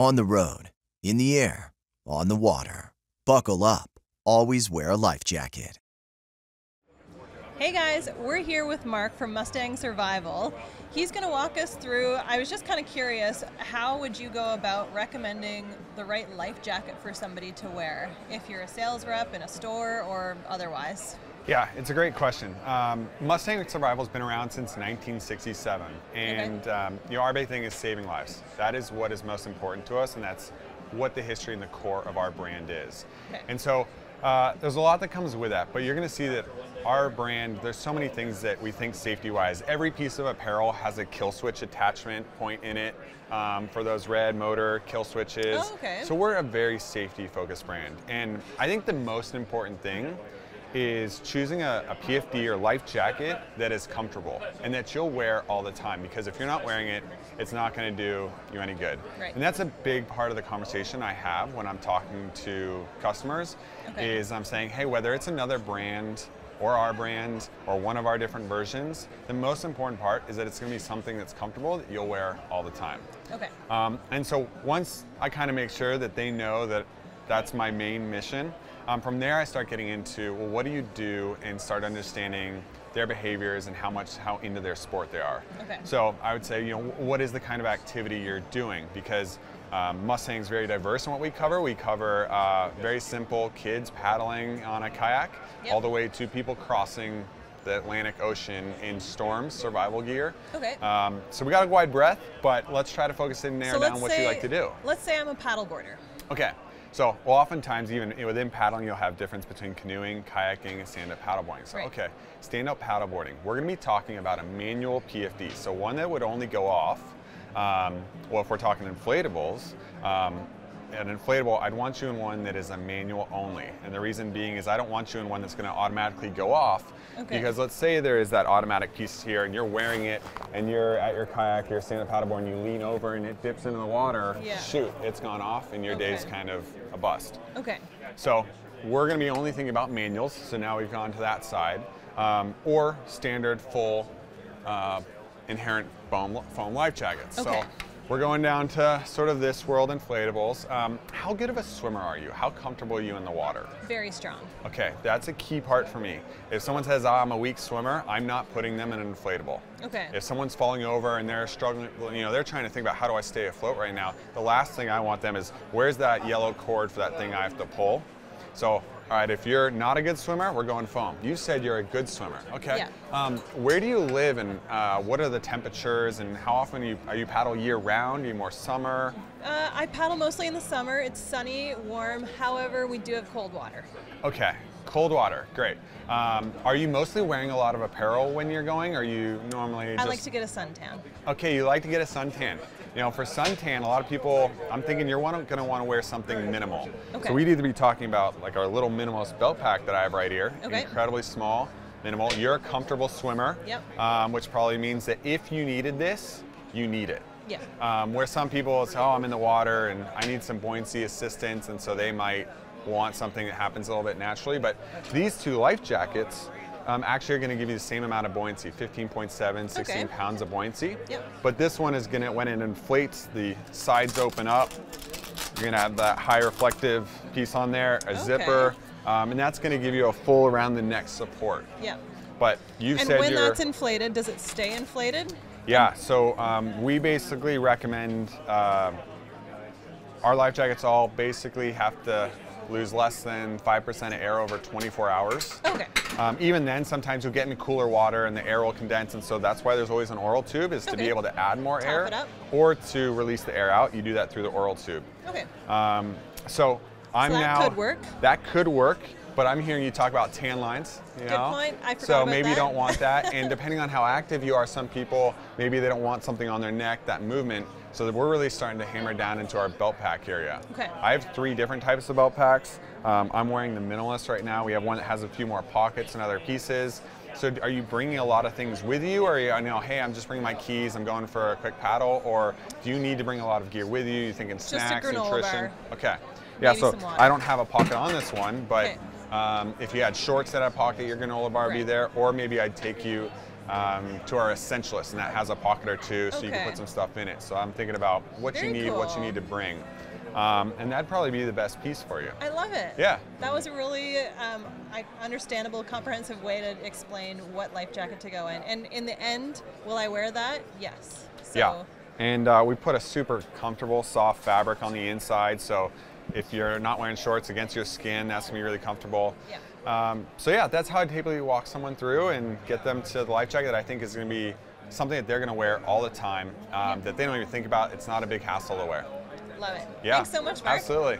On the road, in the air, on the water. Buckle up. Always wear a life jacket. Hey guys, we're here with Mark from Mustang Survival. He's going to walk us through. I was just kind of curious, how would you go about recommending the right life jacket for somebody to wear if you're a sales rep in a store or otherwise? Yeah, it's a great question. Um, Mustang Survival has been around since 1967, and Okay. um, our big thing is saving lives. That is what is most important to us, and that's what the history and the core of our brand is. Okay. And so uh, there's a lot that comes with that, but you're going to see that our brand, there's so many things that we think safety-wise. Every piece of apparel has a kill switch attachment point in it um, for those red motor kill switches. Oh, okay. So we're a very safety-focused brand, and I think the most important thing is choosing a, a PFD or life jacket that is comfortable and that you'll wear all the time because if you're not wearing it, it's not going to do you any good. Right. And that's a big part of the conversation I have when I'm talking to customers Okay. is I'm saying, hey, whether it's another brand or our brand or one of our different versions, the most important part is that it's going to be something that's comfortable that you'll wear all the time. Okay. Um, and so once I kind of make sure that they know that that's my main mission, um, from there I start getting into well, what do you do, and start understanding their behaviors and how much how into their sport they are. Okay. So I would say, you know, what is the kind of activity you're doing because. Um, Mustang's very diverse in what we cover. We cover uh, very simple kids paddling on a kayak, Yep. all the way to people crossing the Atlantic Ocean in storms, survival gear. Okay. Um, so we got a wide breadth, but let's try to focus in there so down what say, you like to do. Let's say I'm a paddleboarder. Okay. So, well, oftentimes, even within paddling, you'll have difference between canoeing, kayaking, and stand-up paddleboarding. So, Right. okay, stand-up paddleboarding. We're going to be talking about a manual PFD, so one that would only go off. Um, well, if we're talking inflatables, um, an inflatable, I'd want you in one that is a manual only, and the reason being is I don't want you in one that's going to automatically go off. Okay. Because let's say there is that automatic piece here, and you're wearing it, and you're at your kayak, you're stand-up paddleboard, and you lean over, and it dips into the water. Yeah. Shoot, it's gone off, and your day's kind of a bust. Okay. So we're going to be only thinking about manuals. So now we've gone to that side, um, or standard full uh, inherent foam, foam life jackets. Okay. So we're going down to sort of this world inflatables. Um, how good of a swimmer are you? How comfortable are you in the water? Very strong. Okay, that's a key part for me. If someone says "Ah, I'm a weak swimmer, I'm not putting them in an inflatable. Okay. If someone's falling over and they're struggling, you know, they're trying to think about how do I stay afloat right now. The last thing I want them is where's that yellow cord for that thing I have to pull. So, all right, if you're not a good swimmer, we're going foam. You said you're a good swimmer. Okay. Yeah. Um, where do you live and uh, what are the temperatures and how often you, are you paddle year round? Are you more summer? Uh, I paddle mostly in the summer. It's sunny, warm. However, we do have cold water. Okay, cold water, great. Um, are you mostly wearing a lot of apparel when you're going? Or are you normally just I like to get a suntan. Okay, you like to get a suntan. You know, for suntan, a lot of people, I'm thinking you're going to want to wear something minimal. Okay. So we'd either be talking about like our little minimalist belt pack that I have right here, Okay. incredibly small, minimal. You're a comfortable swimmer, Yep. um, which probably means that if you needed this, you need it. Yeah. Um, where some people say, oh, I'm in the water and I need some buoyancy assistance, and so they might want something that happens a little bit naturally. But these two life jackets um, actually are going to give you the same amount of buoyancy 15.7, 16 Okay. pounds of buoyancy. Yep. But this one is going to, when it inflates, the sides open up. You're going to have that high reflective piece on there, a Okay. zipper, um, and that's going to give you a full around the neck support. Yeah. But you And said when you're. that's inflated, does it stay inflated? Yeah, so um, we basically recommend uh, our life jackets all basically have to lose less than 5% of air over 24 hours. Okay. Um, even then, sometimes you'll get into cooler water and the air will condense, and so that's why there's always an oral tube, is to be able to add more Top air or to release the air out. You do that through the oral tube. Okay. Um, so I'm that now. That could work. That could work, but I'm hearing you talk about tan lines. You Good know? point. I forgot So maybe you don't want that, and depending on how active you are, some people maybe they don't want something on their neck, that movement. So that we're really starting to hammer down into our belt pack area. Okay. I have three different types of belt packs. Um, I'm wearing the minimalist right now. We have one that has a few more pockets and other pieces. So are you bringing a lot of things with you, or are you, I know, hey, I'm just bringing my keys, I'm going for a quick paddle, or do you need to bring a lot of gear with you? You thinking snacks, nutrition? bar. Okay. Yeah, Maybe so. I don't have a pocket on this one, but Okay. Um, if you had shorts that had a pocket, your granola bar would be there, or maybe I'd take you um, to our essentialist, and that has a pocket or two, so you can put some stuff in it. So I'm thinking about what Very you need, what you need to bring, um, and that'd probably be the best piece for you. I love it. Yeah. That was a really um, understandable, comprehensive way to explain what life jacket to go in. And in the end, will I wear that? Yes. So, Yeah. And uh, we put a super comfortable, soft fabric on the inside, so if you're not wearing shorts against your skin, that's gonna be really comfortable. Yeah. Um, so yeah, that's how I'd typically walk someone through and get them to the life jacket that I think is gonna be something that they're gonna wear all the time, um, that they don't even think about. It's not a big hassle to wear. Love it. Yeah. Thanks so much, Mark. Absolutely.